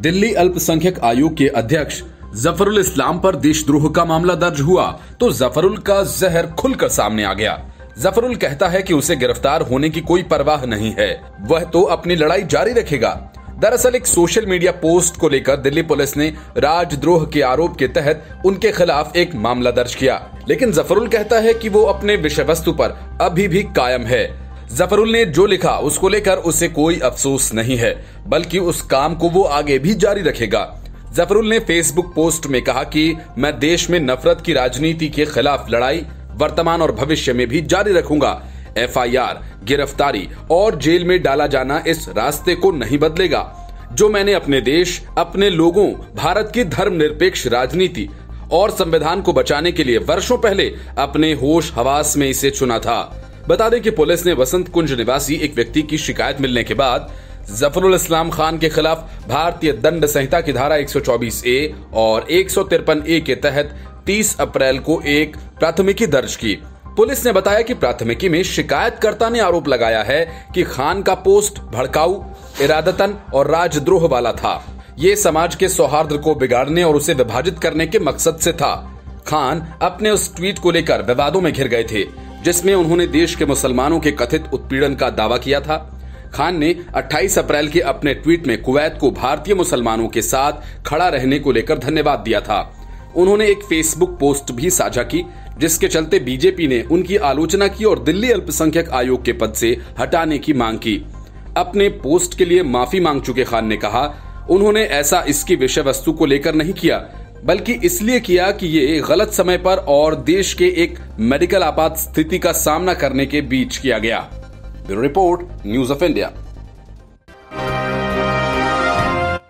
दिल्ली अल्पसंख्यक आयोग के अध्यक्ष जफरुल इस्लाम पर देशद्रोह का मामला दर्ज हुआ तो जफरुल का जहर खुलकर सामने आ गया। जफरुल कहता है कि उसे गिरफ़्तार होने की कोई परवाह नहीं है। वह तो अपनी लड़ाई जारी रखेगा। दरअसल एक सोशल मीडिया पोस्ट को लेकर दिल्ली पुलिस ने राजद्रोह के आरोप के तहत उनके खिलाफ एक मामला दर्ज किया। लेकिन जफरुल कहता है कि वो अपने विषय वस्तु पर अभी भी कायम है। जफरुल ने जो लिखा, उसको लेकर उसे कोई अफसोस नहीं है, बल्कि उस काम को वो आगे भी जारी रखेगा। जफरुल ने फेसबुक पोस्ट में कहा कि, मैं देश में नफरत की राजनीति के खिलाफ लड़ाई, वर्तमान और भविष्य में भी जारी रखूँगा। एफआईआर, गिरफ्तारी और जेल में डाला जाना इस रास्ते को नहीं बदलेगा। जो मैंने अपने देश, अपने लोगों, भारत की धर्मनिरपेक्ष राजनीति और संविधान को बचाने के लिए वर्षों पहले अपने होश हवास में इसे चुना था। बता दें कि पुलिस ने वसंत कुंज निवासी एक व्यक्ति की शिकायत मिलने के बाद जफरुल इस्लाम खान के खिलाफ भारतीय दंड संहिता की धारा 124 ए और एक ए के तहत 30 अप्रैल को एक प्राथमिकी दर्ज की। पुलिस ने बताया कि प्राथमिकी में शिकायतकर्ता ने आरोप लगाया है कि खान का पोस्ट भड़काऊ, इरादतन और राजद्रोह वाला था। ये समाज के सौहार्द को बिगाड़ने और उसे विभाजित करने के मकसद से था। खान अपने उस ट्वीट को लेकर विवादों में घिर गए थे। जिसमें उन्होंने देश के मुसलमानों के कथित उत्पीड़न का दावा किया था। खान ने 28 अप्रैल के अपने ट्वीट में कुवैत को भारतीय मुसलमानों के साथ खड़ा रहने को लेकर धन्यवाद दिया था। उन्होंने एक फेसबुक पोस्ट भी साझा की, जिसके चलते बीजेपी ने उनकी आलोचना की और दिल्ली अल्पसंख्यक आयोग के पद से हटाने की मांग की। अपने पोस्ट के लिए माफ़ी मांग चुके खान ने कहा, उन्होंने ऐसा इसकी विषय वस्तु को लेकर नहीं किया बल्कि इसलिए किया कि ये गलत समय पर और देश के एक मेडिकल आपात स्थिति का सामना करने के बीच किया गया। Bureau report, news of India.